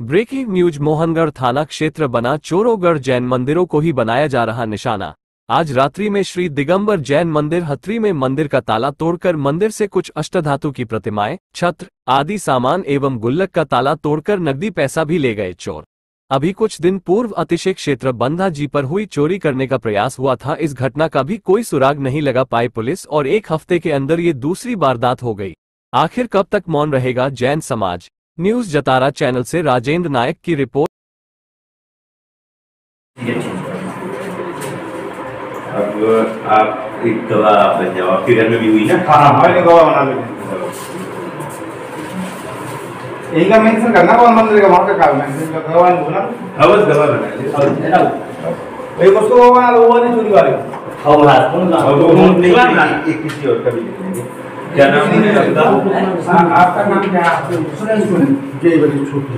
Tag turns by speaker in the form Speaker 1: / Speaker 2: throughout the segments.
Speaker 1: Breaking news Mohangarh थाना क्षेत्र बना चोरोगढ़ जैन मंदिरों को ही बनाया जा रहा निशाना। आज रात्रि में श्री दिगंबर जैन मंदिर हथरी में मंदिर का ताला तोड़कर मंदिर से कुछ अष्टधातु की प्रतिमाएँ, छत्र, आदि सामान एवं गुल्लक का ताला तोड़कर नकदी पैसा भी ले गए चोर। अभी कुछ दिन पूर्व अतिशय क्षेत्र बंधा जी पर हुई चोरी करने का प्रयास हुआ था। इस घटना का भी कोई सुराग नहीं लगा पाई पुलिस और एक हफ़्ते के अंदर ये दूसरी वारदात हो गई। आखिर कब तक मौन रहेगा जैन समाज? न्यूज़ जतारा चैनल से राजेंद्र नायक की रिपोर्ट।
Speaker 2: अब आप एक गवाह बन जाओ। आपके घर में भी हुई ना?
Speaker 3: हाँ मैंने गवाह बना लिया यही का मेंशन करना कौन मंदिर का वहाँ का काम? मेंशन का गवाह बोला
Speaker 2: अवश्य गवाह बना लीजिए
Speaker 3: एक उसको गवाह बना लो वो नहीं चोरी वाले।
Speaker 2: और वो हम नहीं एक एक किसी और का भी क्या नाम है आपका?
Speaker 3: हाँ, नाम क्या है? जय बड़ी छोटी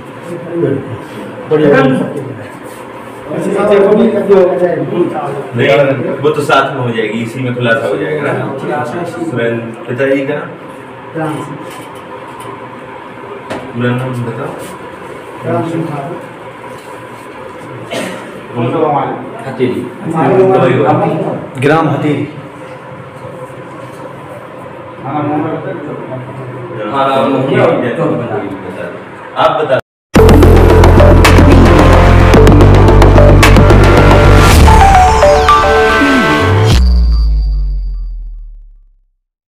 Speaker 2: नहीं वो तो साथ में हो जाएगी इसी में खुलासा हो जाएगा ना? सुरेंद्र पिताजी का नाम? पूरा नाम बताओ।
Speaker 4: हथेरी
Speaker 3: हाँ मोहम्मद
Speaker 2: हाँ, आप बता